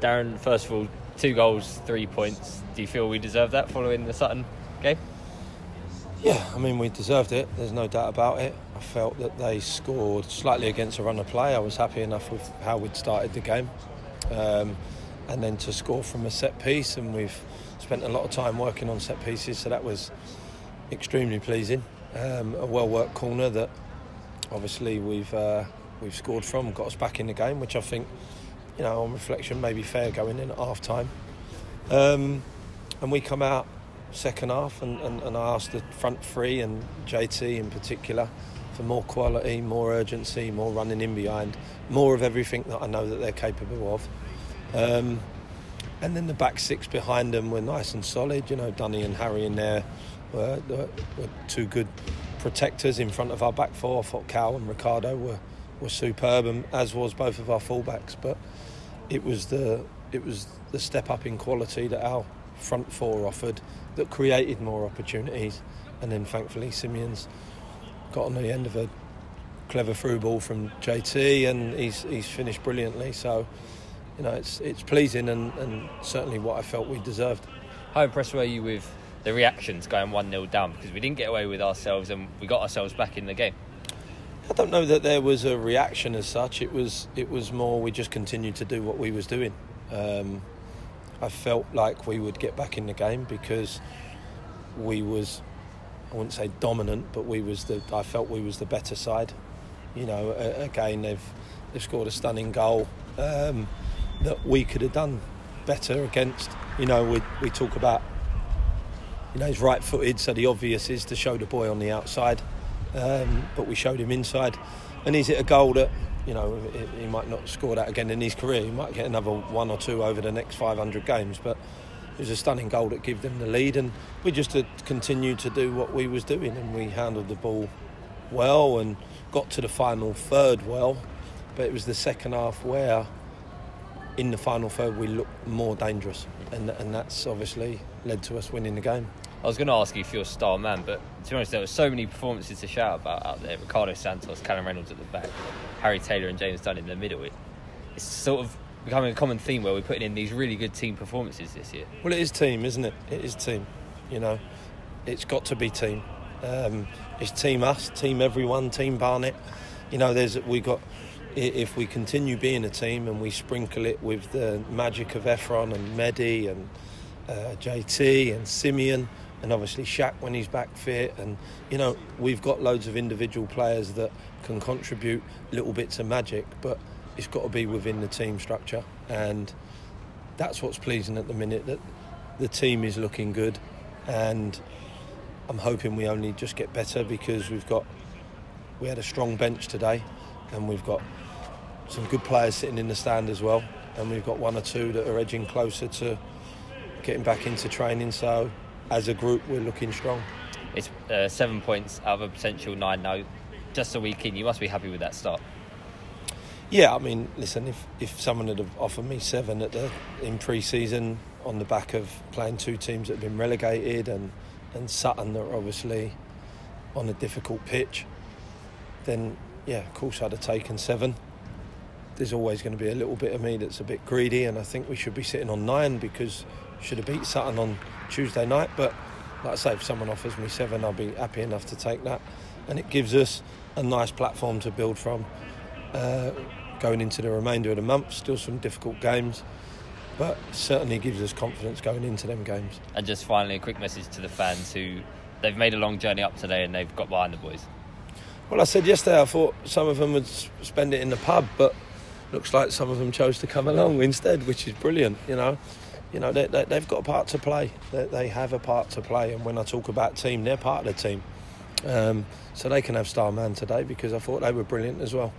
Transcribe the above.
Darren, first of all, two goals, three points. Do you feel we deserve that following the Sutton game? Yeah, I mean, we deserved it. There's no doubt about it. I felt that they scored slightly against a run of play. I was happy enough with how we'd started the game. Um, and then to score from a set piece, and we've spent a lot of time working on set pieces, so that was extremely pleasing. Um, a well worked corner that obviously we've uh, we've scored from, got us back in the game, which I think, you know, on reflection, maybe fair going in at half time. Um, and we come out second half, and, and, and I asked the front three and JT in particular for more quality, more urgency, more running in behind, more of everything that I know that they're capable of. Um, and then the back six behind them were nice and solid. You know, Dunny and Harry in there were, were, were two good protectors in front of our back four. I thought Cal and Ricardo were, were superb, and as was both of our fullbacks. But it was the it was the step up in quality that our front four offered that created more opportunities. And then thankfully Simeon's got on the end of a clever through ball from JT, and he's he's finished brilliantly. So you know, it's it's pleasing and, and certainly what I felt we deserved. How impressed were you with the reactions going 1 0 down? Because we didn't get away with ourselves and we got ourselves back in the game. I don't know that there was a reaction as such. It was it was more we just continued to do what we was doing. Um, I felt like we would get back in the game because we was I wouldn't say dominant, but we was the I felt we was the better side. You know, again they've they've scored a stunning goal. Um, that we could have done better against. You know, we, we talk about, you know, he's right footed, so the obvious is to show the boy on the outside, um, but we showed him inside. And is it a goal that, you know, he might not score that again in his career? He might get another one or two over the next 500 games, but it was a stunning goal that gave them the lead. And we just continued to do what we was doing, and we handled the ball well and got to the final third well. But it was the second half where in the final third we looked more dangerous, and and that's obviously led to us winning the game. I was going to ask you if you're a star man, but to be honest, there were so many performances to shout about out there. Ricardo Santos, Callum Reynolds at the back, Harry Taylor and James Dunne in the middle. It, it's sort of becoming a common theme where we're putting in these really good team performances this year. Well, it is team, isn't it? It is team. You know, it's got to be team. Um, it's team us, team everyone, team Barnet. You know, there's we got if we continue being a team and we sprinkle it with the magic of Ephron and Mehdi and uh, JT and Simeon and obviously Shaq when he's back fit and you know we've got loads of individual players that can contribute little bits of magic but it's got to be within the team structure. And that's what's pleasing at the minute that the team is looking good. And I'm hoping we only just get better because we've got we had a strong bench today and we've got some good players sitting in the stand as well, and we've got one or two that are edging closer to getting back into training. So, as a group, we're looking strong. It's uh, seven points out of a potential nine now. Just a week in, you must be happy with that start. Yeah, I mean, listen, if, if someone had offered me seven at the in pre-season on the back of playing two teams that have been relegated and and Sutton that are obviously on a difficult pitch, then yeah, of course I'd have taken seven there's always going to be a little bit of me that's a bit greedy, and I think we should be sitting on nine because should have beat Sutton on Tuesday night. But like I say, if someone offers me seven, I'll be happy enough to take that, and it gives us a nice platform to build from. Uh, going into the remainder of the month, still some difficult games, but certainly gives us confidence going into them games. And just finally, a quick message to the fans who they've made a long journey up today and they've got behind the boys. Well, I said yesterday I thought some of them would spend it in the pub, but looks like some of them chose to come along instead, which is brilliant. You know, you know they, they, have got a part to play. They, they, have a part to play, and when I talk about team, they're part of the team. Um, so they can have star man today because I thought they were brilliant as well.